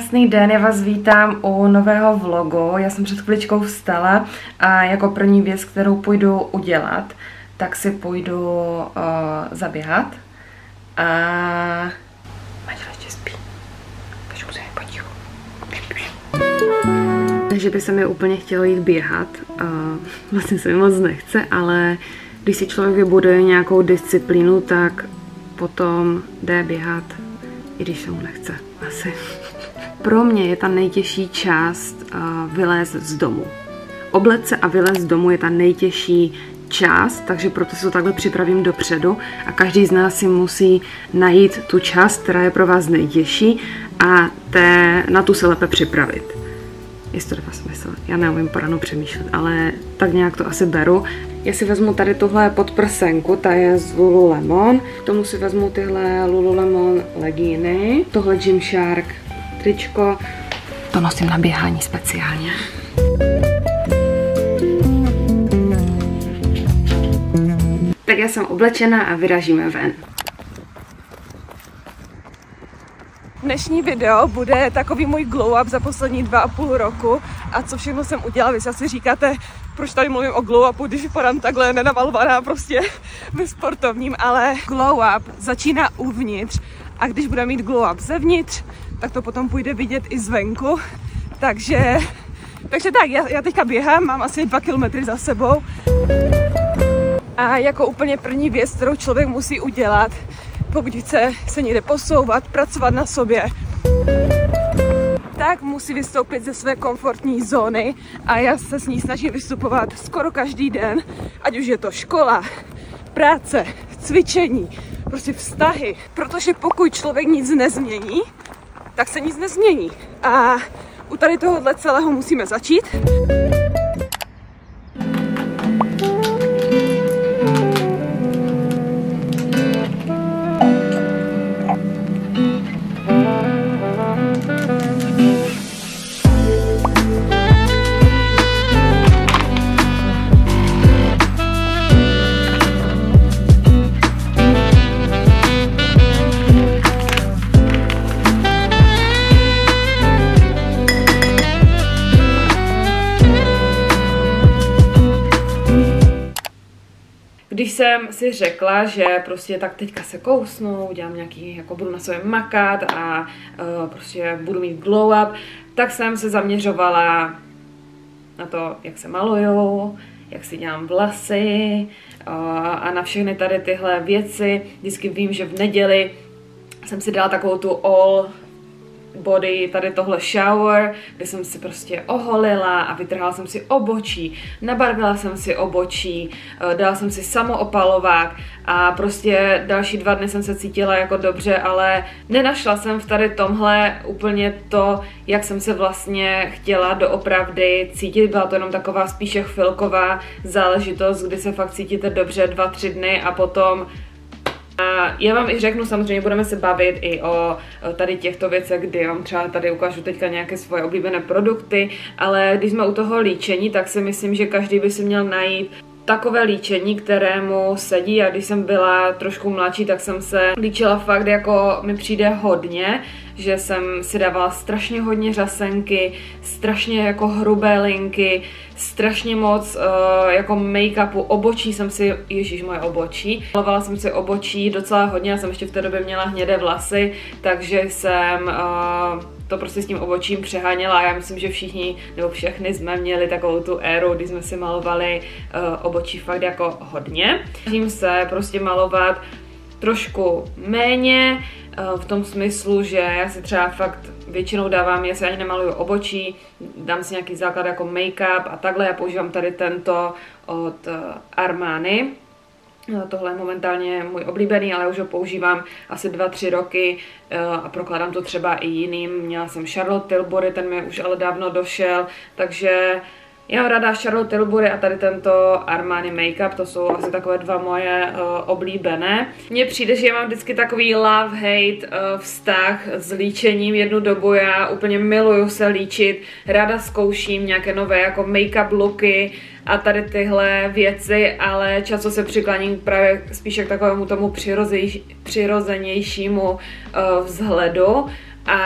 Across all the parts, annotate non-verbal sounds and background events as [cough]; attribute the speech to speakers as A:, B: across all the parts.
A: Krásný den, já vás vítám u nového vlogu. Já jsem před chviličkou vstala a jako první věc, kterou půjdu udělat, tak si půjdu uh, zaběhat. A... Manžel ještě spí, takže musíme potichu. Takže by se mi úplně chtělo jít běhat. Uh, vlastně se mi moc nechce, ale když si člověk vybuduje nějakou disciplínu, tak potom jde běhat, i když se mu nechce. Asi. Pro mě je ta nejtěžší část uh, vylézt z domu. Oblet se a vylézt z domu je ta nejtěžší část, takže proto se to takhle připravím dopředu a každý z nás si musí najít tu část, která je pro vás nejtěžší a té, na tu se lépe připravit. Jestli to dává smysl. Já neumím poranu přemýšlet, ale tak nějak to asi beru. Já si vezmu tady tuhle podprsenku, ta je z Lululemon. K tomu si vezmu tyhle Lululemon legíny, tohle Gymshark tričko. To nosím na běhání speciálně. Tak já jsem oblečená a vyražíme ven.
B: Dnešní video bude takový můj glow up za poslední dva a půl roku a co všechno jsem udělala. Vy si asi říkáte, proč tady mluvím o glow upu, když vypadám takhle nenamalovaná prostě [laughs] ve sportovním, ale glow up začíná uvnitř a když bude mít glow up zevnitř, tak to potom půjde vidět i zvenku. Takže, takže tak, já, já teďka běhám, mám asi dva kilometry za sebou. A jako úplně první věc, kterou člověk musí udělat, pokud chce se někde posouvat, pracovat na sobě, tak musí vystoupit ze své komfortní zóny a já se s ní snažím vystupovat skoro každý den, ať už je to škola, práce, cvičení, prostě vztahy, protože pokud člověk nic nezmění, tak se nic nezmění. A u tady tohohle celého musíme začít.
A: Jsem si řekla, že prostě tak teďka se kousnu, udělám nějaký, jako budu na sobě makat a uh, prostě budu mít glow up, tak jsem se zaměřovala na to, jak se maluju, jak si dělám vlasy uh, a na všechny tady tyhle věci. Vždycky vím, že v neděli jsem si dala takovou tu all body, tady tohle shower, kde jsem si prostě oholila a vytrhala jsem si obočí, nabarvila jsem si obočí, eh, dala jsem si samoopalovák a prostě další dva dny jsem se cítila jako dobře, ale nenašla jsem v tady tomhle úplně to, jak jsem se vlastně chtěla doopravdy cítit. Byla to jenom taková spíše chvilková záležitost, kdy se fakt cítíte dobře dva, tři dny a potom a já vám i řeknu, samozřejmě budeme se bavit i o tady těchto věcech, kdy vám třeba tady ukážu teďka nějaké svoje oblíbené produkty, ale když jsme u toho líčení, tak si myslím, že každý by si měl najít takové líčení, kterému sedí. A když jsem byla trošku mladší, tak jsem se líčila fakt jako mi přijde hodně, že jsem si dávala strašně hodně řasenky, strašně jako hrubé linky, strašně moc uh, jako make-upu, obočí jsem si, ježíš moje obočí, malovala jsem si obočí docela hodně, já jsem ještě v té době měla hnědé vlasy, takže jsem uh, to prostě s tím obočím přeháněla. Já myslím, že všichni nebo všechny jsme měli takovou tu éru, kdy jsme si malovali uh, obočí fakt jako hodně. Snažím se prostě malovat trošku méně, v tom smyslu, že já si třeba fakt většinou dávám, já si ani nemaluju obočí, dám si nějaký základ jako make-up a takhle, já používám tady tento od eh, Armani, no, Tohle je momentálně můj oblíbený, ale už ho používám asi 2-3 roky eh, a prokládám to třeba i jiným. Měla jsem Charlotte Tilbury, ten mi už ale dávno došel, takže já mám ráda Charlotte Tilbury a tady tento Armani Makeup, to jsou asi takové dva moje uh, oblíbené. Mně přijde, že já mám vždycky takový love-hate uh, vztah s líčením jednu dobu, já úplně miluju se líčit, ráda zkouším nějaké nové jako make-up looky a tady tyhle věci, ale často se přikláním právě spíše k takovému tomu přirozenějšímu uh, vzhledu a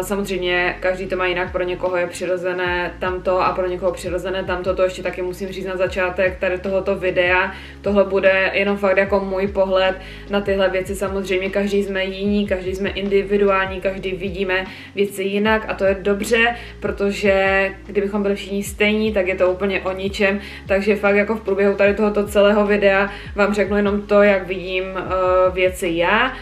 A: samozřejmě každý to má jinak, pro někoho je přirozené tamto a pro někoho přirozené tamto, to ještě taky musím říct na začátek tady tohoto videa. Tohle bude jenom fakt jako můj pohled na tyhle věci, samozřejmě každý jsme jiní, každý jsme individuální, každý vidíme věci jinak a to je dobře, protože kdybychom byli všichni stejní, tak je to úplně o ničem, takže fakt jako v průběhu tady tohoto celého videa vám řeknu jenom to, jak vidím uh, věci já.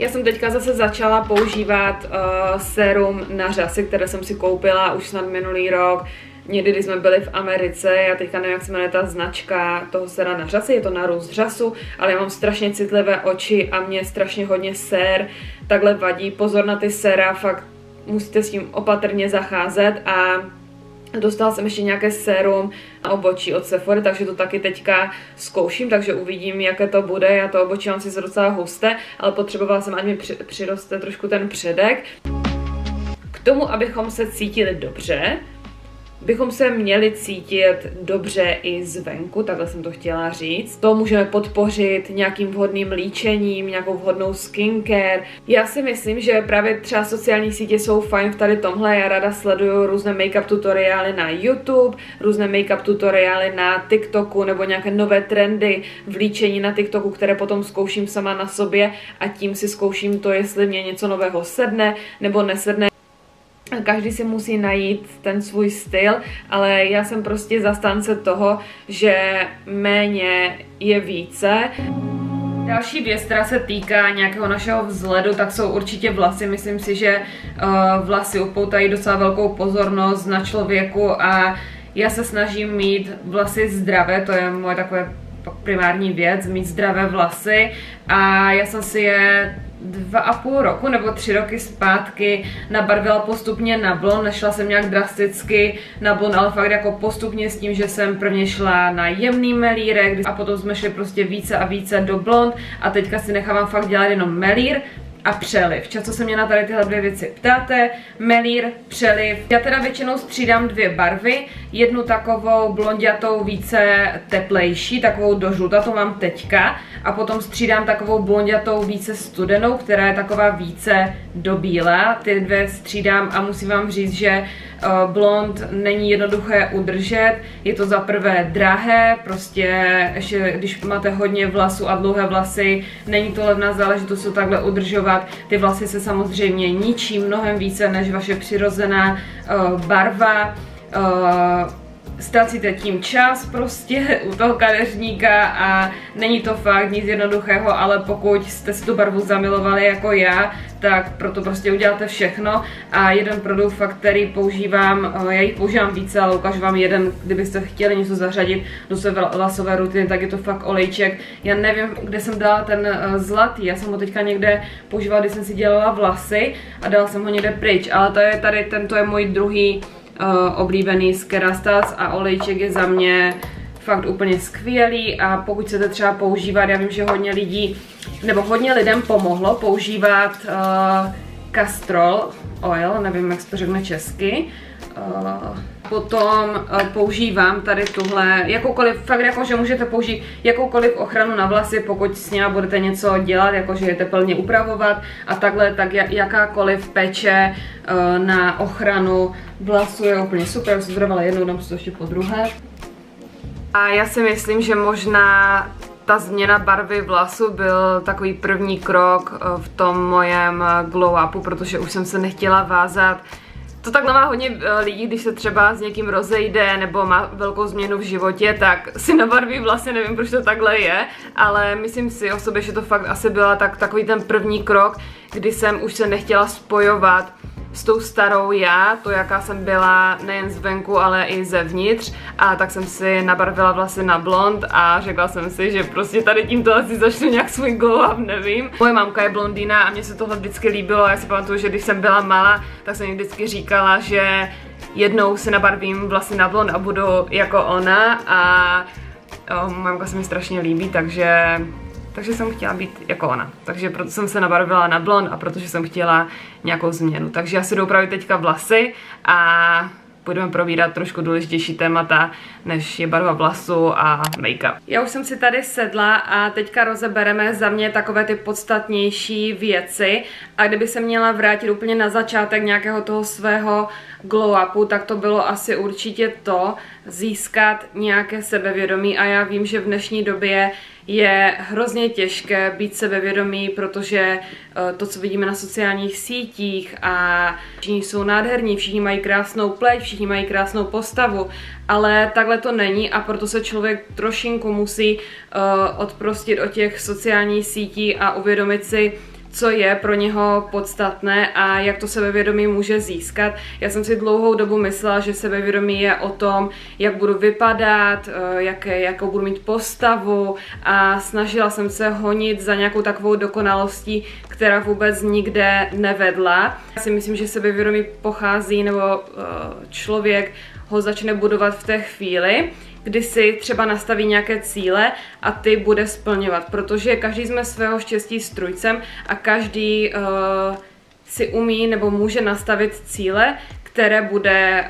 A: Já jsem teďka zase začala používat uh, serum na řasy, které jsem si koupila už snad minulý rok. Někdy, když jsme byli v Americe, já teďka nevím, jak se jmenuje ta značka toho sera na řasy, je to na růst řasu, ale já mám strašně citlivé oči a mě strašně hodně sér takhle vadí. Pozor na ty séra, fakt musíte s tím opatrně zacházet a Dostala jsem ještě nějaké sérum na obočí od Sephory, takže to taky teďka zkouším, takže uvidím, jaké to bude. Já to obočí mám si docela husté, ale potřebovala jsem, ať mi přiroste trošku ten předek. K tomu, abychom se cítili dobře, bychom se měli cítit dobře i zvenku, takhle jsem to chtěla říct. To můžeme podpořit nějakým vhodným líčením, nějakou vhodnou skincare. Já si myslím, že právě třeba sociální sítě jsou fajn v tady tomhle. Já ráda sleduju různé make-up tutoriály na YouTube, různé make-up tutoriály na TikToku nebo nějaké nové trendy v líčení na TikToku, které potom zkouším sama na sobě a tím si zkouším to, jestli mě něco nového sedne nebo nesedne každý si musí najít ten svůj styl, ale já jsem prostě zastánce toho, že méně je více. Další věc, která se týká nějakého našeho vzhledu, tak jsou určitě vlasy. Myslím si, že uh, vlasy upoutají docela velkou pozornost na člověku a já se snažím mít vlasy zdravé, to je moje takové primární věc, mít zdravé vlasy a já jsem si je dva a půl roku nebo tři roky zpátky nabarvila postupně na blond, nešla jsem nějak drasticky na blond, ale fakt jako postupně s tím, že jsem prvně šla na jemný melírek a potom jsme šli prostě více a více do blond a teďka si nechávám fakt dělat jenom melír a přeliv. Často se mě na tady tyhle dvě věci ptáte. Melír, přeliv. Já teda většinou střídám dvě barvy. Jednu takovou blondiatou více teplejší, takovou do žluta, to mám teďka. A potom střídám takovou blondiatou více studenou, která je taková více do bílá. Ty dvě střídám a musím vám říct, že uh, blond není jednoduché udržet. Je to za prvé drahé, prostě ještě když máte hodně vlasů a dlouhé vlasy, není to levná záležitost to takhle udržovat. Ty vlasy se samozřejmě ničí mnohem více než vaše přirozená uh, barva. Uh, ztracíte tím čas prostě [laughs] u toho kadeřníka a není to fakt nic jednoduchého, ale pokud jste si tu barvu zamilovali jako já, tak proto prostě uděláte všechno a jeden produkt, fakt, který používám, eh, já jich používám více, ale ukážu vám jeden, kdybyste chtěli něco zařadit do své vlasové rutiny, tak je to fakt olejček. Já nevím, kde jsem dala ten eh, zlatý, já jsem ho teďka někde používala, když jsem si dělala vlasy a dala jsem ho někde pryč, ale to je tady, tento je můj druhý uh, oblíbený z Kerastase a olejček je za mě fakt úplně skvělý a pokud chcete třeba používat, já vím, že hodně lidí, nebo hodně lidem pomohlo používat uh, Castrol oil, nevím, jak se to řekne česky, potom uh, používám tady tuhle, jakoukoliv, fakt jako, že můžete použít jakoukoliv ochranu na vlasy, pokud s ním budete něco dělat, jakože je teplně upravovat a takhle, tak jakákoliv peče uh, na ochranu vlasu je úplně super, já jsem zdravala jednou, dám si to ještě po druhé. A já si myslím, že možná ta změna barvy vlasu byl takový první krok v tom mojem glow upu, protože už jsem se nechtěla vázat to takhle má hodně eh, lidí, když se třeba s někým rozejde nebo má velkou změnu v životě, tak si nabarví vlastně, nevím proč to takhle je, ale myslím si o sobě, že to fakt asi byla tak, takový ten první krok, kdy jsem už se nechtěla spojovat s tou starou já, to jaká jsem byla nejen zvenku, ale i zevnitř. A tak jsem si nabarvila vlasy na blond a řekla jsem si, že prostě tady tímto asi začnu nějak svůj glow up, nevím. Moje mamka je blondýna a mně se tohle vždycky líbilo, já si pamatuju, že když jsem byla malá, tak jsem mi vždycky říkala, že jednou si nabarvím vlasy na blond a budu jako ona. A o, mamka se mi strašně líbí, takže takže jsem chtěla být jako ona. Takže proto jsem se nabarvila na blond a protože jsem chtěla nějakou změnu. Takže já si jdu upravit teďka vlasy a budeme probírat trošku důležitější témata, než je barva vlasu a make-up. Já už jsem si tady sedla a teďka rozebereme za mě takové ty podstatnější věci a kdyby se měla vrátit úplně na začátek nějakého toho svého glow upu, tak to bylo asi určitě to, získat nějaké sebevědomí a já vím, že v dnešní době je hrozně těžké být sebevědomý, protože eh, to, co vidíme na sociálních sítích a všichni jsou nádherní, všichni mají krásnou pleť, všichni mají krásnou postavu, ale takhle to není a proto se člověk trošinku musí uh, odprostit od těch sociálních sítí a uvědomit si, co je pro něho podstatné a jak to sebevědomí může získat. Já jsem si dlouhou dobu myslela, že sebevědomí je o tom, jak budu vypadat, eh, jaké, jakou budu mít postavu a snažila jsem se honit za nějakou takovou dokonalostí, která vůbec nikde nevedla. Já si myslím, že sebevědomí pochází nebo eh, člověk ho začne budovat v té chvíli, kdy si třeba nastaví nějaké cíle a ty bude splňovat, protože každý jsme svého štěstí strujcem a každý uh, si umí nebo může nastavit cíle, které bude,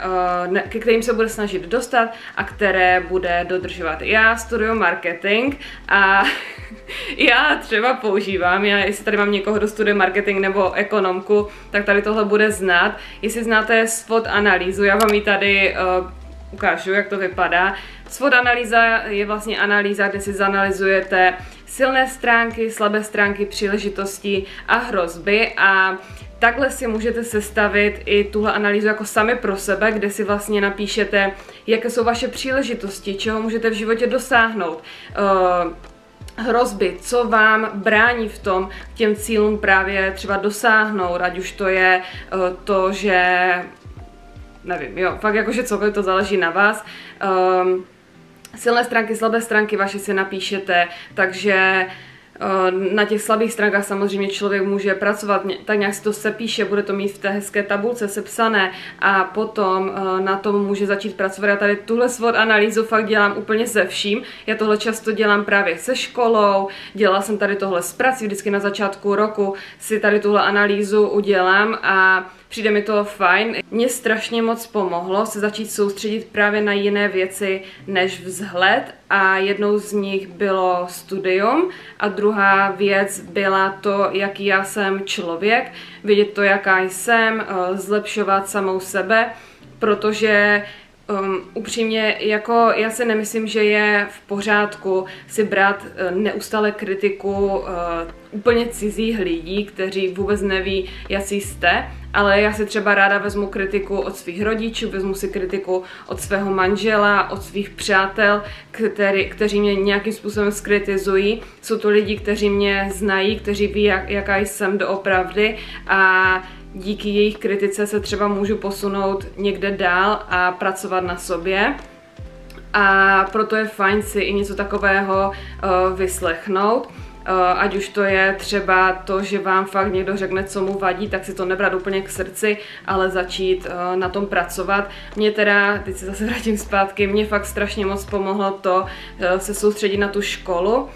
A: uh, ke kterým se bude snažit dostat a které bude dodržovat. Já studuju marketing a [laughs] já třeba používám, já, jestli tady mám někoho, kdo studuje marketing nebo ekonomku, tak tady tohle bude znát. Jestli znáte SWOT analýzu, já vám ji tady uh, ukážu, jak to vypadá. SWOT analýza je vlastně analýza, kde si zanalizujete silné stránky, slabé stránky, příležitosti a hrozby a takhle si můžete sestavit i tuhle analýzu jako sami pro sebe, kde si vlastně napíšete, jaké jsou vaše příležitosti, čeho můžete v životě dosáhnout. Uh, hrozby, co vám brání v tom těm cílům právě třeba dosáhnout, ať už to je uh, to, že nevím, jo, fakt jakože cokoliv to záleží na vás. Um, silné stránky, slabé stránky vaše si napíšete, takže Eh, na těch slabých stránkách samozřejmě člověk může pracovat, tak nějak si to sepíše, bude to mít v té hezké tabulce sepsané a potom eh, na tom může začít pracovat. Já tady tuhle svod analýzu fakt dělám úplně se vším. Já tohle často dělám právě se školou, dělala jsem tady tohle s prací, vždycky na začátku roku si tady tuhle analýzu udělám a Přijde mi to fajn. Mně strašně moc pomohlo se začít soustředit právě na jiné věci než vzhled a jednou z nich bylo studium a druhá věc byla to, jaký já jsem člověk, vidět to, jaká jsem, eh, zlepšovat samou sebe, protože Um, upřímně, jako já si nemyslím, že je v pořádku si brát uh, neustále kritiku uh, úplně cizích lidí, kteří vůbec neví, jaký jste, ale já si třeba ráda vezmu kritiku od svých rodičů, vezmu si kritiku od svého manžela, od svých přátel, který, kteří mě nějakým způsobem skritizují. Jsou to lidi, kteří mě znají, kteří ví, jak, jaká jsem doopravdy a díky jejich kritice se třeba můžu posunout někde dál a pracovat na sobě. A proto je fajn si i něco takového uh, vyslechnout. Uh, ať už to je třeba to, že vám fakt někdo řekne, co mu vadí, tak si to nebrat úplně k srdci, ale začít uh, na tom pracovat. Mě teda, teď se zase vrátím zpátky, mě fakt strašně moc pomohlo to uh, se soustředit na tu školu,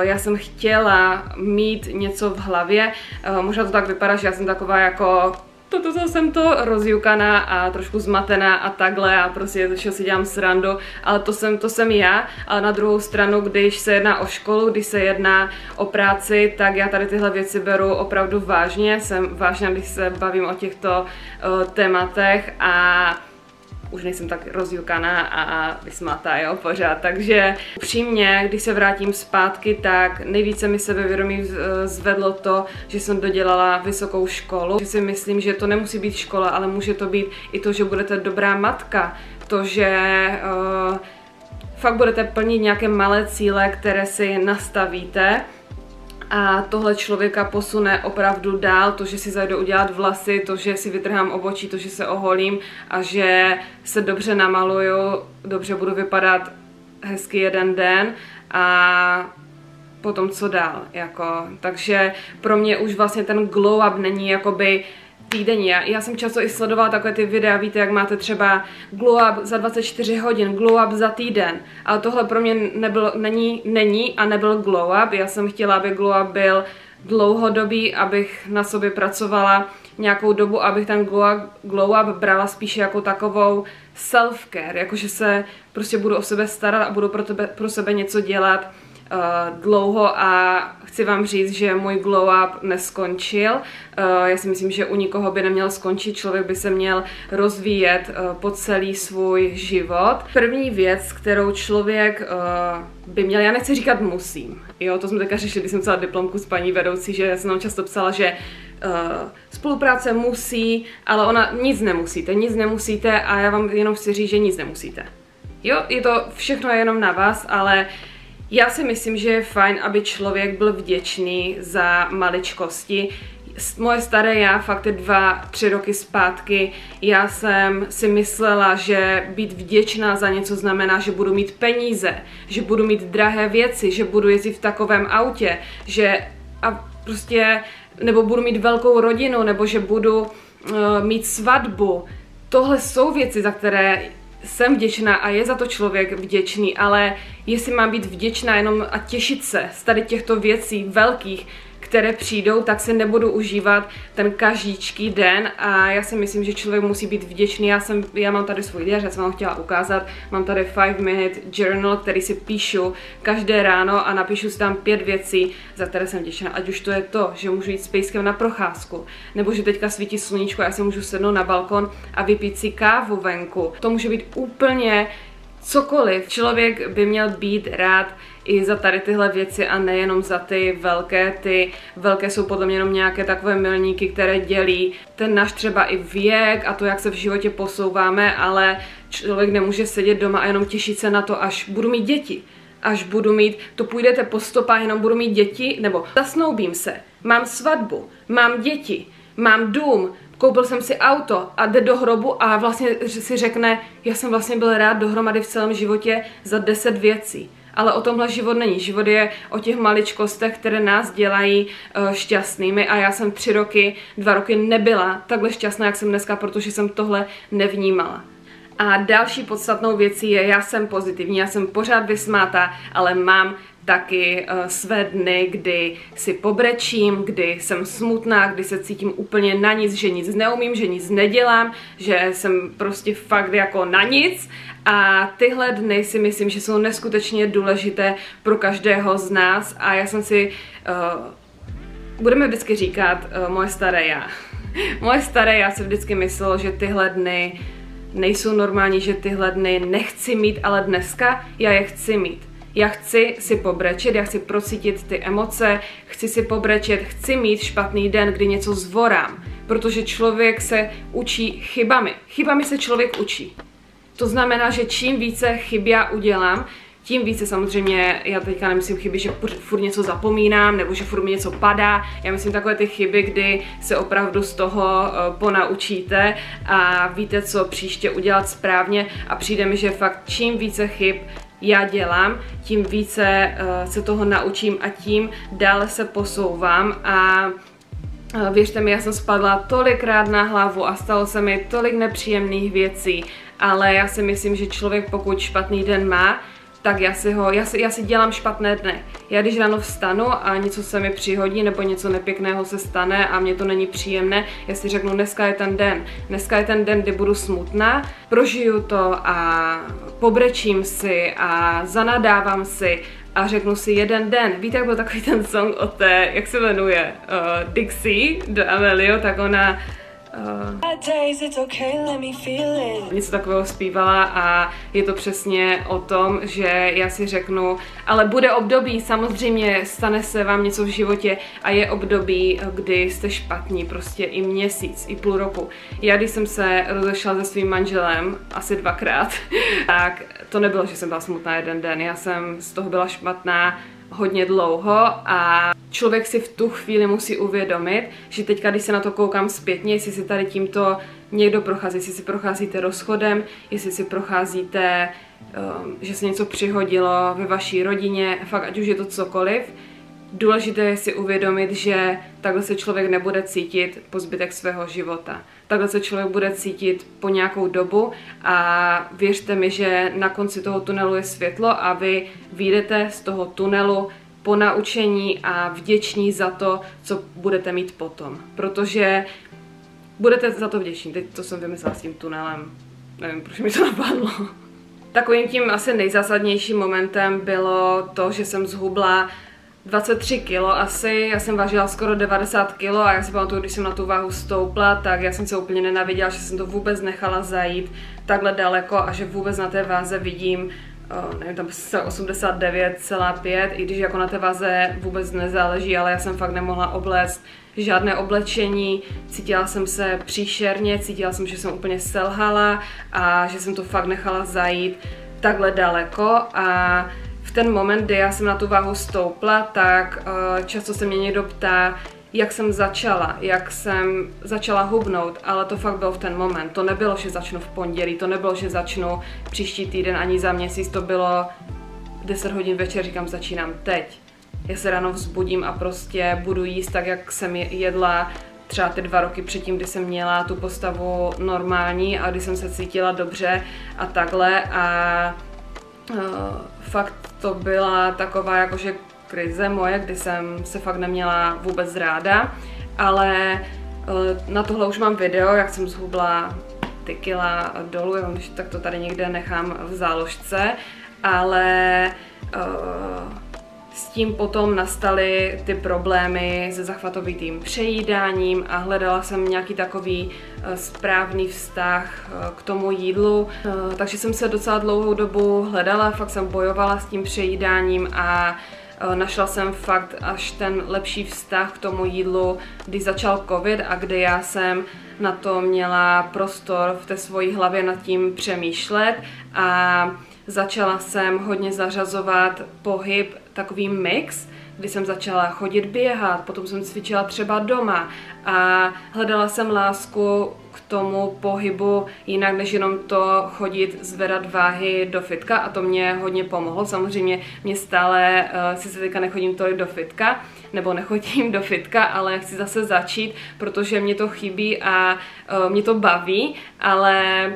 A: já jsem chtěla mít něco v hlavě, uh, možná to tak vypadá, že já jsem taková jako toto to, jsem to rozjukaná a trošku zmatená a takhle a prostě ze si dělám srandu, ale to jsem, to jsem já, ale na druhou stranu, když se jedná o školu, když se jedná o práci, tak já tady tyhle věci beru opravdu vážně, jsem vážná, když se bavím o těchto uh, tématech a už nejsem tak rozjukaná a vysmatá, jo, pořád. Takže upřímně, když se vrátím zpátky, tak nejvíce mi sebevědomí zvedlo to, že jsem dodělala vysokou školu. Že si myslím, že to nemusí být škola, ale může to být i to, že budete dobrá matka, to, že uh, fakt budete plnit nějaké malé cíle, které si nastavíte a tohle člověka posune opravdu dál, to, že si zajdu udělat vlasy, to, že si vytrhám obočí, to, že se oholím a že se dobře namaluju, dobře budu vypadat hezky jeden den a potom co dál, jako, takže pro mě už vlastně ten glow up není jakoby týdenně. Já, já jsem často i sledovala takové ty videa, víte, jak máte třeba glow up za 24 hodin, glow up za týden. Ale tohle pro mě nebylo, není, není a nebyl glow up. Já jsem chtěla, aby glow up byl dlouhodobý, abych na sobě pracovala nějakou dobu, abych ten glow up, glow up brala spíše jako takovou self-care, jakože se prostě budu o sebe starat a budu pro, tebe, pro sebe něco dělat uh, dlouho a chci vám říct, že můj glow up neskončil. Uh, já si myslím, že u nikoho by neměl skončit, člověk by se měl rozvíjet uh, po celý svůj život. První věc, kterou člověk uh, by měl, já nechci říkat musím, jo, to jsme teďka řešili, když jsem psala diplomku s paní vedoucí, že jsem nám často psala, že uh, spolupráce musí, ale ona nic nemusíte, nic nemusíte a já vám jenom chci říct, že nic nemusíte. Jo, je to všechno jenom na vás, ale já si myslím, že je fajn, aby člověk byl vděčný za maličkosti. Moje staré já, fakt dva, tři roky zpátky, já jsem si myslela, že být vděčná za něco znamená, že budu mít peníze, že budu mít drahé věci, že budu jezdit v takovém autě, že a prostě, nebo budu mít velkou rodinu, nebo že budu uh, mít svatbu. Tohle jsou věci, za které jsem vděčná a je za to člověk vděčný, ale jestli mám být vděčná jenom a těšit se z tady těchto věcí velkých, které přijdou, tak se nebudu užívat ten každíčký den a já si myslím, že člověk musí být vděčný. Já, jsem, já mám tady svůj diář, já jsem vám chtěla ukázat. Mám tady 5 minute journal, který si píšu každé ráno a napíšu si tam pět věcí, za které jsem vděčná. Ať už to je to, že můžu jít s pejskem na procházku, nebo že teďka svítí sluníčko a já se můžu sednout na balkon a vypít si kávu venku. To může být úplně cokoliv. Člověk by měl být rád i za tady tyhle věci a nejenom za ty velké. Ty velké jsou podle mě jenom nějaké takové milníky, které dělí ten náš třeba i věk a to, jak se v životě posouváme, ale člověk nemůže sedět doma a jenom těšit se na to, až budu mít děti až budu mít, to půjdete po stopách, jenom budu mít děti, nebo zasnoubím se, mám svatbu, mám děti, mám dům, koupil jsem si auto a jde do hrobu a vlastně si řekne, já jsem vlastně byl rád dohromady v celém životě za deset věcí. Ale o tomhle život není. Život je o těch maličkostech, které nás dělají uh, šťastnými a já jsem tři roky, dva roky nebyla takhle šťastná, jak jsem dneska, protože jsem tohle nevnímala. A další podstatnou věcí je, já jsem pozitivní, já jsem pořád vysmátá, ale mám taky uh, své dny, kdy si pobrečím, kdy jsem smutná, kdy se cítím úplně na nic, že nic neumím, že nic nedělám, že jsem prostě fakt jako na nic a tyhle dny si myslím, že jsou neskutečně důležité pro každého z nás a já jsem si, uh, budeme vždycky říkat uh, moje staré já. [laughs] moje staré já si vždycky myslel, že tyhle dny nejsou normální, že tyhle dny nechci mít, ale dneska já je chci mít. Já chci si pobrečet, já chci procítit ty emoce, chci si pobrečet, chci mít špatný den, kdy něco zvorám, protože člověk se učí chybami. Chybami se člověk učí. To znamená, že čím více chyb já udělám, tím více samozřejmě, já teďka nemyslím chyby, že furt něco zapomínám, nebo že furt mi něco padá, já myslím takové ty chyby, kdy se opravdu z toho uh, ponaučíte a víte, co příště udělat správně a přijde mi, že fakt čím více chyb já dělám, tím více uh, se toho naučím a tím dále se posouvám a uh, věřte mi, já jsem spadla tolikrát na hlavu a stalo se mi tolik nepříjemných věcí, ale já si myslím, že člověk pokud špatný den má, tak já si ho, já si, já si dělám špatné dny. Já když ráno vstanu a něco se mi přihodí nebo něco nepěkného se stane a mě to není příjemné, já si řeknu, dneska je ten den. Dneska je ten den, kdy budu smutná, prožiju to a pobrečím si a zanadávám si a řeknu si jeden den. Víte, jak byl takový ten song o té, jak se jmenuje, uh, Dixie do Amelio, tak ona Uh, něco takového zpívala a je to přesně o tom, že já si řeknu, ale bude období, samozřejmě stane se vám něco v životě a je období, kdy jste špatní, prostě i měsíc, i půl roku. Já když jsem se rozešla se svým manželem asi dvakrát, [laughs] tak to nebylo, že jsem byla smutná jeden den, já jsem z toho byla špatná hodně dlouho a člověk si v tu chvíli musí uvědomit, že teďka, když se na to koukám zpětně, jestli si tady tímto někdo prochází, jestli si procházíte rozchodem, jestli si procházíte, um, že se něco přihodilo ve vaší rodině, fakt ať už je to cokoliv, důležité je si uvědomit, že takhle se člověk nebude cítit po zbytek svého života. Takhle se člověk bude cítit po nějakou dobu a věřte mi, že na konci toho tunelu je světlo a vy vyjdete z toho tunelu po naučení a vděční za to, co budete mít potom. Protože Budete za to vděční, teď to jsem vymyslela s tím tunelem. Nevím, proč mi to napadlo. [laughs] Takovým tím asi nejzásadnějším momentem bylo to, že jsem zhubla 23 kilo asi, já jsem vážila skoro 90 kilo a já si pamatuju, když jsem na tu váhu stoupla, tak já jsem se úplně nenaviděla, že jsem to vůbec nechala zajít takhle daleko a že vůbec na té váze vidím Oh, nevím, tam 89,5, i když jako na té váze vůbec nezáleží, ale já jsem fakt nemohla obléct žádné oblečení, cítila jsem se příšerně, cítila jsem, že jsem úplně selhala a že jsem to fakt nechala zajít takhle daleko a v ten moment, kdy já jsem na tu váhu stoupla, tak uh, často se mě někdo ptá, jak jsem začala, jak jsem začala hubnout, ale to fakt bylo v ten moment. To nebylo, že začnu v pondělí, to nebylo, že začnu příští týden ani za měsíc, to bylo 10 hodin večer, říkám, začínám teď. Já se ráno vzbudím a prostě budu jíst tak, jak jsem jedla třeba ty dva roky předtím, kdy jsem měla tu postavu normální a kdy jsem se cítila dobře a takhle a uh, fakt to byla taková jakože krize moje, kdy jsem se fakt neměla vůbec ráda, ale eh, na tohle už mám video, jak jsem zhubla ty kila dolů, když tak to tady někde nechám v záložce, ale uh, s tím potom nastaly ty problémy se zachvatovitým přejídáním a hledala jsem nějaký takový uh, správný vztah uh, k tomu jídlu. Uh, takže jsem se docela dlouhou dobu hledala, fakt jsem bojovala s tím přejídáním a Eh, našla jsem fakt až ten lepší vztah k tomu jídlu, když začal covid a kdy já jsem na to měla prostor v té svojí hlavě nad tím přemýšlet a začala jsem hodně zařazovat pohyb, takový mix, kdy jsem začala chodit běhat, potom jsem cvičila třeba doma a hledala jsem lásku k tomu pohybu jinak než jenom to chodit zvedat váhy do fitka a to mě hodně pomohlo. Samozřejmě mě stále, uh, si se teďka nechodím tolik do fitka, nebo nechodím do fitka, ale chci zase začít, protože mě to chybí a uh, mě to baví, ale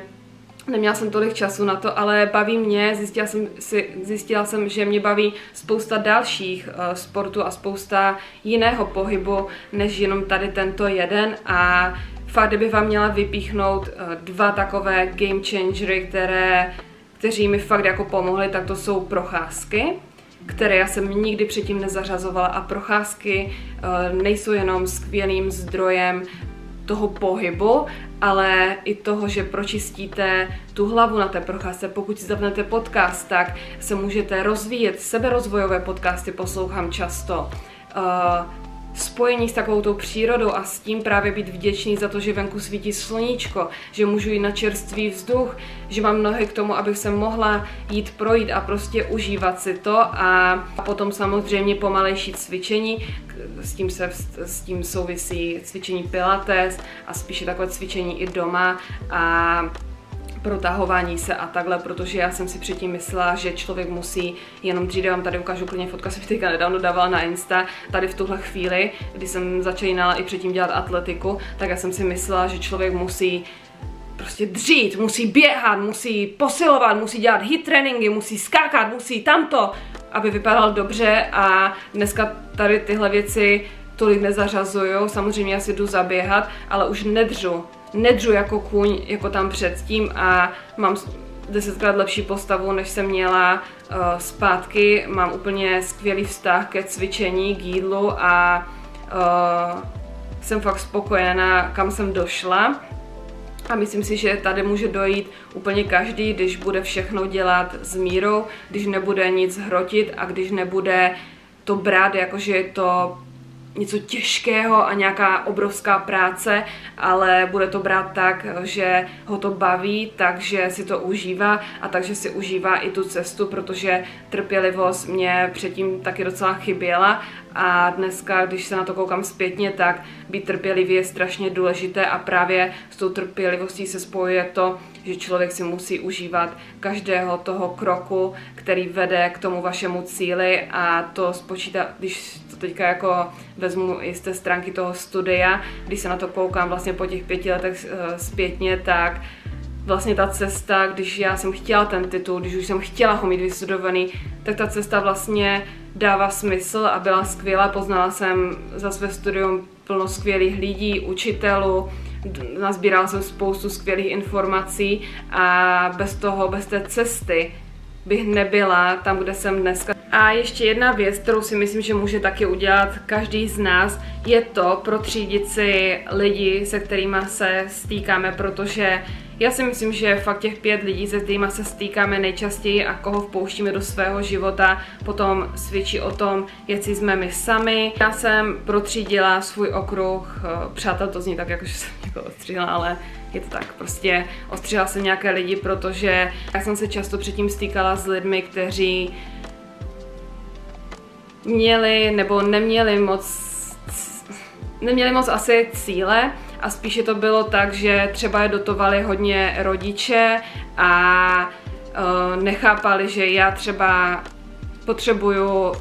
A: Neměla jsem tolik času na to, ale baví mě, zjistila jsem, si, zjistila jsem že mě baví spousta dalších uh, sportů a spousta jiného pohybu, než jenom tady tento jeden. A fakt, kdybych vám měla vypíchnout uh, dva takové game changery, které, kteří mi fakt jako pomohly, tak to jsou procházky, které já jsem nikdy předtím nezařazovala. A procházky uh, nejsou jenom skvělým zdrojem toho pohybu, ale i toho, že pročistíte tu hlavu na té procházce. Pokud si zapnete podcast, tak se můžete rozvíjet. Seberozvojové podcasty poslouchám často. Uh, spojení s takovou tou přírodou a s tím právě být vděčný za to, že venku svítí sluníčko, že můžu jít na čerstvý vzduch, že mám nohy k tomu, abych se mohla jít projít a prostě užívat si to a potom samozřejmě pomalejší cvičení, s tím, se, s tím souvisí cvičení pilates a spíše takové cvičení i doma a protahování se a takhle, protože já jsem si předtím myslela, že člověk musí, jenom dříve vám tady ukážu klidně fotka, [laughs] jsem teďka nedávno dávala na Insta, tady v tuhle chvíli, kdy jsem začínala i předtím dělat atletiku, tak já jsem si myslela, že člověk musí prostě dřít, musí běhat, musí posilovat, musí dělat hit tréninky, musí skákat, musí tamto, aby vypadal dobře a dneska tady tyhle věci tolik nezařazuju, samozřejmě já si jdu zaběhat, ale už nedřu, nedřu jako kůň, jako tam předtím a mám desetkrát lepší postavu, než jsem měla uh, zpátky. Mám úplně skvělý vztah ke cvičení, k jídlu a uh, jsem fakt spokojená, kam jsem došla. A myslím si, že tady může dojít úplně každý, když bude všechno dělat s mírou, když nebude nic hrotit a když nebude to brát, jakože je to něco těžkého a nějaká obrovská práce, ale bude to brát tak, že ho to baví, takže si to užívá a takže si užívá i tu cestu, protože trpělivost mě předtím taky docela chyběla a dneska, když se na to koukám zpětně, tak být trpělivý je strašně důležité a právě s tou trpělivostí se spojuje to, že člověk si musí užívat každého toho kroku, který vede k tomu vašemu cíli a to spočítá, když teďka jako vezmu i z té stránky toho studia, když se na to koukám vlastně po těch pěti letech eh, zpětně, tak vlastně ta cesta, když já jsem chtěla ten titul, když už jsem chtěla ho mít vystudovaný, tak ta cesta vlastně dává smysl a byla skvělá. Poznala jsem za své studium plno skvělých lidí, učitelů, nazbírala jsem spoustu skvělých informací a bez toho, bez té cesty bych nebyla tam, kde jsem dneska. A ještě jedna věc, kterou si myslím, že může taky udělat každý z nás, je to protřídit si lidi, se kterými se stýkáme, protože já si myslím, že fakt těch pět lidí, se kterými se stýkáme nejčastěji a koho vpouštíme do svého života, potom svědčí o tom, jestli jsme my sami. Já jsem protřídila svůj okruh eh, přátel, to zní tak jako, že jsem někoho ostříhala, ale je to tak, prostě ostříhala jsem nějaké lidi, protože já jsem se často předtím stýkala s lidmi, kteří měli nebo neměli moc neměli moc asi cíle a spíše to bylo tak, že třeba je dotovali hodně rodiče a uh, nechápali, že já třeba potřebuju uh,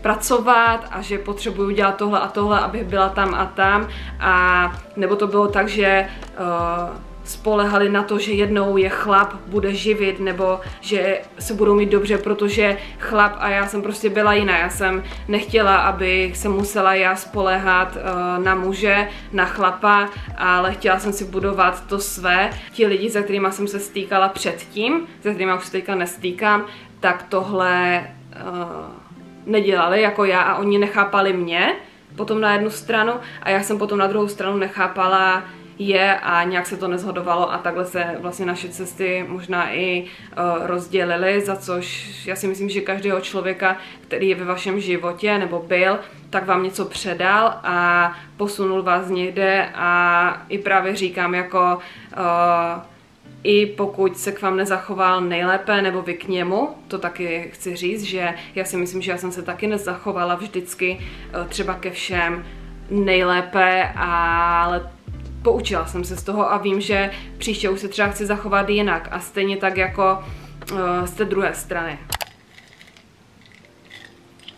A: pracovat a že potřebuju dělat tohle a tohle, abych byla tam a tam. A nebo to bylo tak, že uh, spolehali na to, že jednou je chlap bude živit nebo že se budou mít dobře, protože chlap a já jsem prostě byla jiná. Já jsem nechtěla, aby se musela já spolehat uh, na muže, na chlapa, ale chtěla jsem si budovat to své. Ti lidi, se kterými jsem se stýkala předtím, se kterými už se teďka nestýkám, tak tohle uh, nedělali jako já a oni nechápali mě potom na jednu stranu a já jsem potom na druhou stranu nechápala je a nějak se to nezhodovalo a takhle se vlastně naše cesty možná i uh, rozdělily, za což já si myslím, že každého člověka, který je ve vašem životě nebo byl, tak vám něco předal a posunul vás někde a i právě říkám jako uh, i pokud se k vám nezachoval nejlépe, nebo vy k němu, to taky chci říct, že já si myslím, že já jsem se taky nezachovala vždycky třeba ke všem nejlépe, ale poučila jsem se z toho a vím, že příště už se třeba chci zachovat jinak a stejně tak jako uh, z té druhé strany.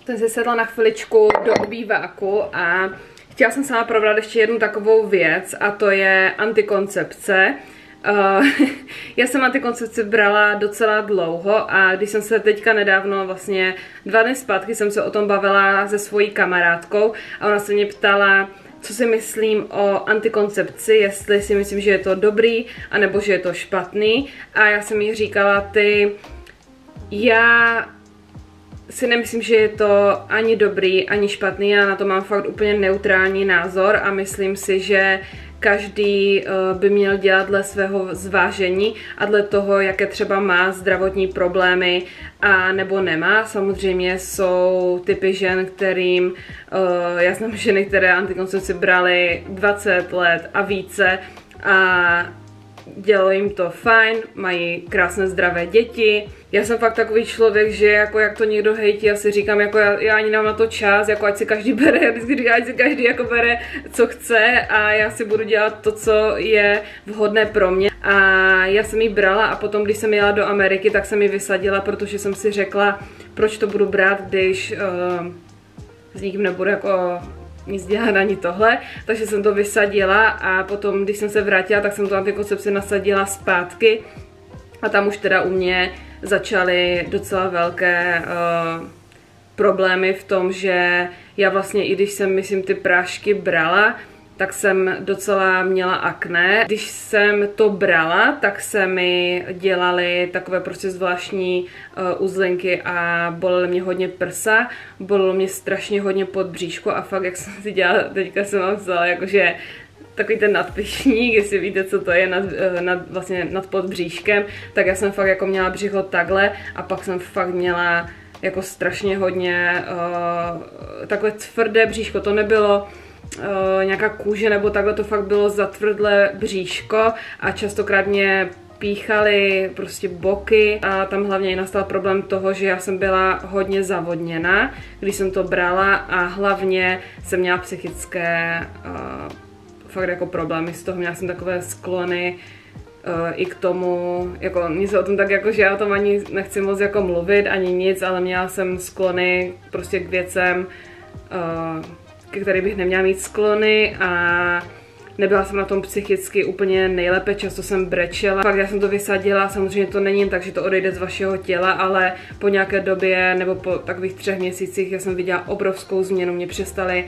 A: Jsem si sedla na chviličku do obýváku a chtěla jsem sama probrat ještě jednu takovou věc a to je antikoncepce. Uh, [laughs] já jsem antikoncepci brala docela dlouho a když jsem se teďka nedávno, vlastně dva dny zpátky, jsem se o tom bavila se svojí kamarádkou a ona se mě ptala, co si myslím o antikoncepci, jestli si myslím, že je to dobrý, anebo že je to špatný. A já jsem jí říkala, ty, já si nemyslím, že je to ani dobrý, ani špatný, já na to mám fakt úplně neutrální názor a myslím si, že každý eh, by měl dělat dle svého zvážení a dle toho, jaké třeba má zdravotní problémy a nebo nemá. Samozřejmě jsou typy žen, kterým, eh, já znám ženy, které antikoncepci brali 20 let a více a dělo jim to fajn, mají krásné zdravé děti. Já jsem fakt takový člověk, že jako jak to někdo hejtí, já si říkám, jako já, já ani nemám na to čas, jako ať si každý [laughs] bere, ať si každý jako bere, co chce a já si budu dělat to, co je vhodné pro mě. A já jsem ji brala a potom, když jsem jela do Ameriky, tak jsem ji vysadila, protože jsem si řekla, proč to budu brát, když uh, s nikým nebudu jako nic dělat ani tohle, takže jsem to vysadila a potom, když jsem se vrátila, tak jsem to antikoncepci nasadila zpátky. A tam už teda u mě začaly docela velké uh, problémy v tom, že já vlastně i když jsem, myslím, ty prášky brala, tak jsem docela měla akné. Když jsem to brala, tak se mi dělaly takové prostě zvláštní uh, uzlenky a bolely mě hodně prsa, bolelo mě strašně hodně pod bříško a fakt, jak jsem si dělala, teďka jsem vám vzala, jakože takový ten nadpišník, jestli víte, co to je nad, eh, nad, vlastně nad podbříškem, tak já jsem fakt jako měla břicho takhle a pak jsem fakt měla jako strašně hodně uh, takhle tvrdé bříško, to nebylo uh, nějaká kůže nebo takhle, to fakt bylo zatvrdlé bříško a častokrát mě píchaly prostě boky a tam hlavně i nastal problém toho, že já jsem byla hodně zavodněna, když jsem to brala a hlavně jsem měla psychické uh, fakt jako problémy z toho, měla jsem takové sklony uh, i k tomu, jako nic o tom tak jako, že já o tom ani nechci moc jako mluvit, ani nic, ale měla jsem sklony prostě k věcem, uh, ke který bych neměla mít sklony a nebyla jsem na tom psychicky úplně nejlépe, často jsem brečela. Pak já jsem to vysadila, samozřejmě to není tak, že to odejde z vašeho těla, ale po nějaké době nebo po takových třech měsících já jsem viděla obrovskou změnu, mě přestaly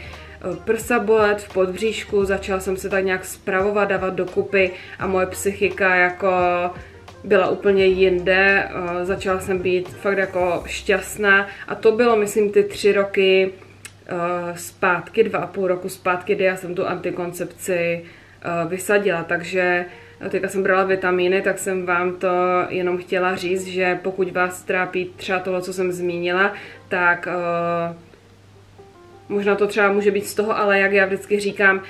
A: prsa bolet v podbříšku, začala jsem se tak nějak spravovat, dávat dokupy a moje psychika jako byla úplně jinde, začala jsem být fakt jako šťastná a to bylo, myslím, ty tři roky zpátky, dva a půl roku zpátky, kdy já jsem tu antikoncepci vysadila, takže teďka jsem brala vitamíny, tak jsem vám to jenom chtěla říct, že pokud vás trápí třeba tohle, co jsem zmínila, tak uh, možná to třeba může být z toho, ale jak já vždycky říkám,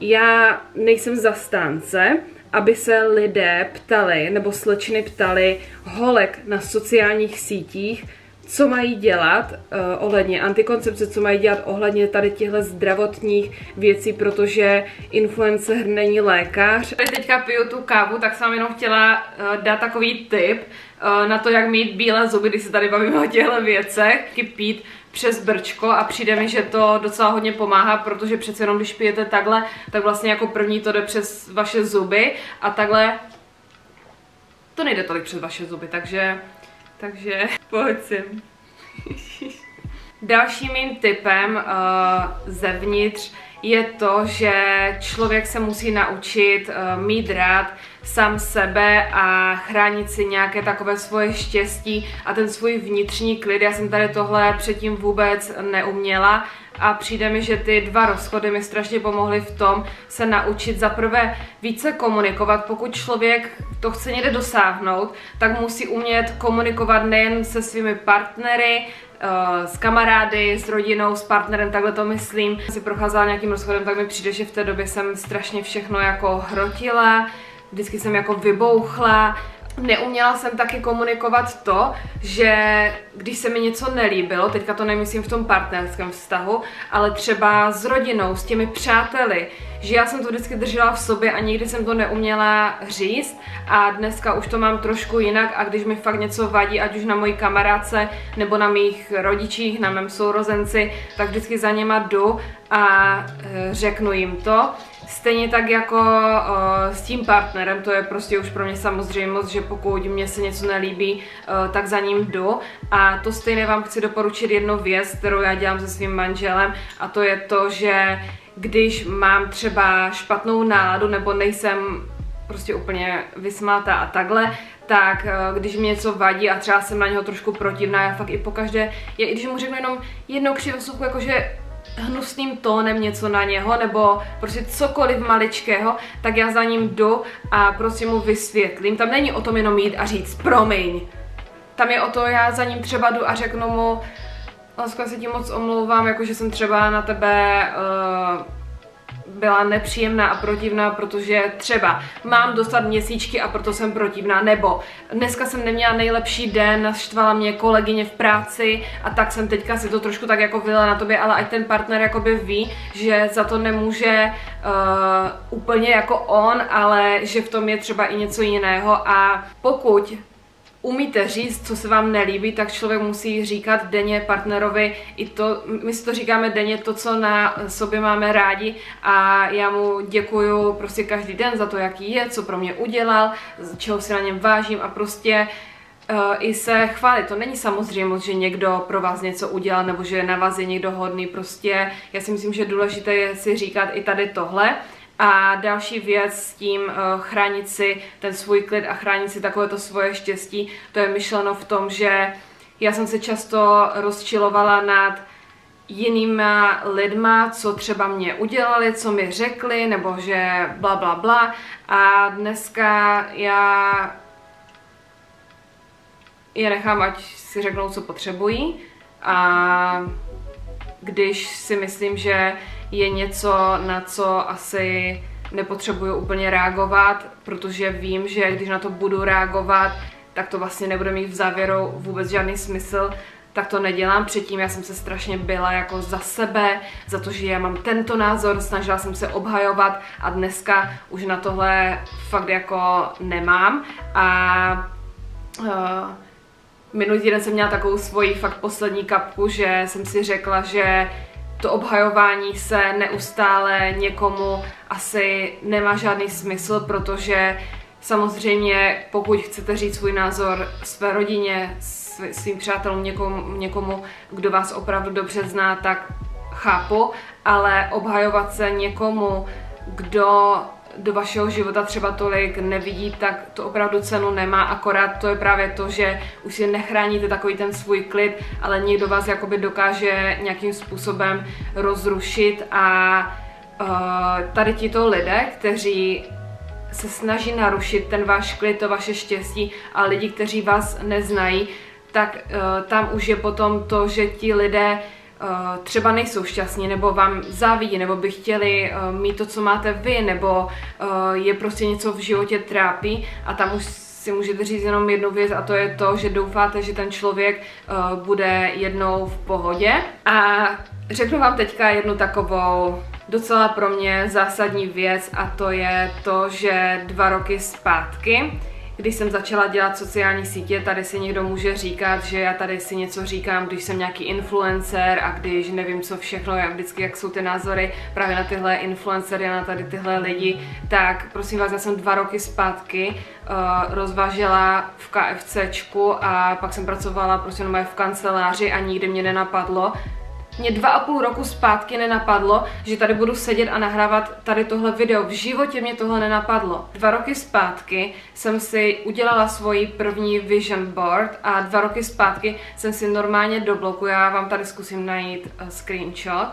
A: já nejsem zastánce, aby se lidé ptali, nebo slečny ptali holek na sociálních sítích, co mají dělat uh, ohledně antikoncepce, co mají dělat ohledně tady těchto zdravotních věcí, protože influencer není lékař. Tady teďka piju tu kávu, tak jsem jenom chtěla uh, dát takový tip uh, na to, jak mít bílé zuby, když se tady bavíme o těchto věcech. Pít přes brčko a přijde mi, že to docela hodně pomáhá, protože přece jenom když pijete takhle, tak vlastně jako první to jde přes vaše zuby a takhle to nejde tolik přes vaše zuby, takže takže [laughs] pojď sem. Dalším mým typem uh, zevnitř je to, že člověk se musí naučit uh, mít rád sám sebe a chránit si nějaké takové svoje štěstí a ten svůj vnitřní klid. Já jsem tady tohle předtím vůbec neuměla a přijde mi, že ty dva rozchody mi strašně pomohly v tom se naučit za prvé více komunikovat. Pokud člověk to chce někde dosáhnout, tak musí umět komunikovat nejen se svými partnery, eh, s kamarády, s rodinou, s partnerem, takhle to myslím. Si procházela nějakým rozchodem, tak mi přijde, že v té době jsem strašně všechno jako hrotila, vždycky jsem jako vybouchla, Neuměla jsem taky komunikovat to, že když se mi něco nelíbilo, teďka to nemyslím v tom partnerském vztahu, ale třeba s rodinou, s těmi přáteli, že já jsem to vždycky držela v sobě a nikdy jsem to neuměla říct a dneska už to mám trošku jinak a když mi fakt něco vadí, ať už na mojí kamarádce nebo na mých rodičích, na mém sourozenci, tak vždycky za něma jdu a e, řeknu jim to. Stejně tak jako uh, s tím partnerem, to je prostě už pro mě samozřejmost, že pokud mě se něco nelíbí, uh, tak za ním jdu. A to stejně vám chci doporučit jednu věc, kterou já dělám se svým manželem a to je to, že když mám třeba špatnou náladu nebo nejsem prostě úplně vysmátá a takhle, tak když mi něco vadí a třeba jsem na něho trošku protivná, já fakt i pokaždé, já, i když mu řeknu jenom jednou křivosůvku, jakože hnusným tónem něco na něho, nebo prostě cokoliv maličkého, tak já za ním jdu a prostě mu vysvětlím. Tam není o tom jenom jít a říct promiň. Tam je o to, já za ním třeba jdu a řeknu mu, Lásko, se ti moc omlouvám, jakože jsem třeba na tebe uh, byla nepříjemná a protivná, protože třeba mám dostat měsíčky a proto jsem protivná, nebo dneska jsem neměla nejlepší den, naštvala mě kolegyně v práci a tak jsem teďka si to trošku tak jako vyla na tobě, ale ať ten partner jakoby ví, že za to nemůže uh, úplně jako on, ale že v tom je třeba i něco jiného. A pokud umíte říct, co se vám nelíbí, tak člověk musí říkat denně partnerovi i to, my si to říkáme denně, to, co na sobě máme rádi a já mu děkuju prostě každý den za to, jaký je, co pro mě udělal, čeho si na něm vážím a prostě uh, i se chválit. To není samozřejmost, že někdo pro vás něco udělal nebo že na vás je někdo hodný. Prostě já si myslím, že důležité je si říkat i tady tohle a další věc s tím uh, chránit si ten svůj klid a chránit si takovéto svoje štěstí, to je myšleno v tom, že já jsem se často rozčilovala nad jinýma lidma, co třeba mě udělali, co mi řekli, nebo že bla bla bla. A dneska já je nechám, ať si řeknou, co potřebují. A když si myslím, že je něco, na co asi nepotřebuju úplně reagovat, protože vím, že když na to budu reagovat, tak to vlastně nebude mít v závěru vůbec žádný smysl, tak to nedělám. Předtím já jsem se strašně byla jako za sebe, za to, že já mám tento názor, snažila jsem se obhajovat a dneska už na tohle fakt jako nemám. A uh, minulý týden jsem měla takovou svoji fakt poslední kapku, že jsem si řekla, že to obhajování se neustále někomu asi nemá žádný smysl, protože samozřejmě pokud chcete říct svůj názor své rodině, svým přátelům, někomu, někomu, kdo vás opravdu dobře zná, tak chápu, ale obhajovat se někomu, kdo do vašeho života třeba tolik nevidí, tak to opravdu cenu nemá, akorát to je právě to, že už si nechráníte takový ten svůj klid, ale někdo vás jakoby dokáže nějakým způsobem rozrušit a uh, tady tito lidé, kteří se snaží narušit ten váš klid, to vaše štěstí a lidi, kteří vás neznají, tak uh, tam už je potom to, že ti lidé uh, třeba nejsou šťastní, nebo vám závidí, nebo by chtěli uh, mít to, co máte vy, nebo uh, je prostě něco v životě trápí a tam už si můžete říct jenom jednu věc a to je to, že doufáte, že ten člověk bude jednou v pohodě. A řeknu vám teďka jednu takovou docela pro mě zásadní věc a to je to, že dva roky zpátky když jsem začala dělat sociální sítě, tady si někdo může říkat, že já tady si něco říkám, když jsem nějaký influencer a když nevím co všechno, jak vždycky, jak jsou ty názory právě na tyhle influencery a na tady tyhle lidi, tak prosím vás, já jsem dva roky zpátky uh, rozvážela v KFCčku a pak jsem pracovala prostě v kanceláři a nikdy mě nenapadlo, mě dva a půl roku zpátky nenapadlo, že tady budu sedět a nahrávat tady tohle video. V životě mě tohle nenapadlo. Dva roky zpátky jsem si udělala svoji první vision board a dva roky zpátky jsem si normálně do bloku, já vám tady zkusím najít uh, screenshot,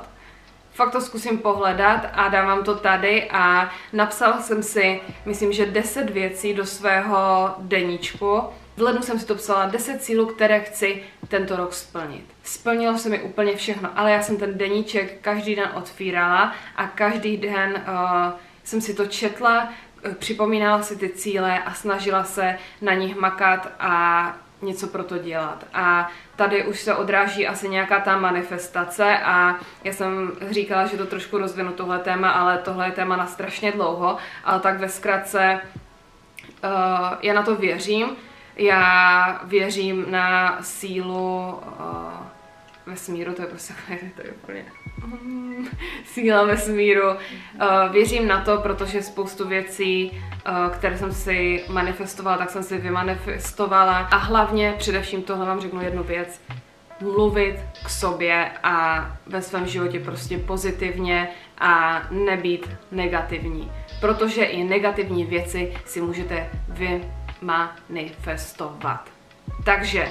A: fakt to zkusím pohledat a dávám to tady a napsala jsem si, myslím, že 10 věcí do svého deníčku, v lednu jsem si to psala 10 cílů, které chci tento rok splnit. Splnilo se mi úplně všechno, ale já jsem ten deníček každý den otvírala a každý den uh, jsem si to četla, uh, připomínala si ty cíle a snažila se na nich makat a něco pro to dělat. A tady už se odráží asi nějaká ta manifestace a já jsem říkala, že to trošku rozvinu tohle téma, ale tohle je téma na strašně dlouho, ale tak ve zkratce uh, já na to věřím, já věřím na sílu uh, vesmíru, to je prostě [laughs] to je úplně mm, [laughs] síla vesmíru. Uh, věřím na to, protože spoustu věcí, uh, které jsem si manifestovala, tak jsem si vymanifestovala. A hlavně, především tohle vám řeknu jednu věc, mluvit k sobě a ve svém životě prostě pozitivně a nebýt negativní. Protože i negativní věci si můžete vy manifestovat. Takže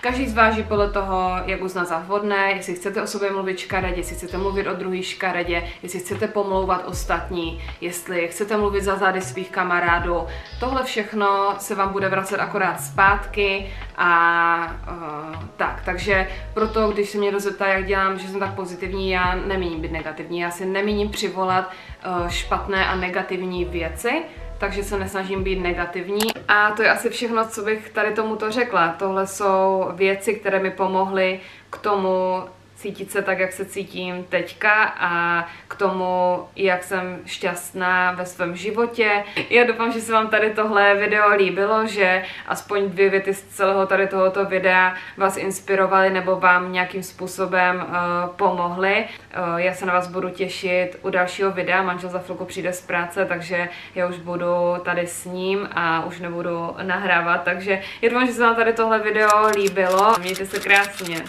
A: Každý zváží podle toho, jak uzná za vhodné, jestli chcete o sobě mluvit škaredě, jestli chcete mluvit o druhý škaredě, jestli chcete pomlouvat ostatní, jestli chcete mluvit za zády svých kamarádů. Tohle všechno se vám bude vracet akorát zpátky a uh, tak. Takže proto, když se mě rozeptá, jak dělám, že jsem tak pozitivní, já nemíním být negativní. Já si nemíním přivolat uh, špatné a negativní věci, takže se nesnažím být negativní. A to je asi všechno, co bych tady tomuto řekla. Tohle jsou věci, které mi pomohly k tomu cítit se tak, jak se cítím teďka a k tomu, jak jsem šťastná ve svém životě. Já doufám, že se vám tady tohle video líbilo, že aspoň dvě věty z celého tady tohoto videa vás inspirovaly nebo vám nějakým způsobem uh, pomohly. Uh, já se na vás budu těšit u dalšího videa, manžel za chvilku přijde z práce, takže já už budu tady s ním a už nebudu nahrávat, takže já doufám, že se vám tady tohle video líbilo. Mějte se krásně.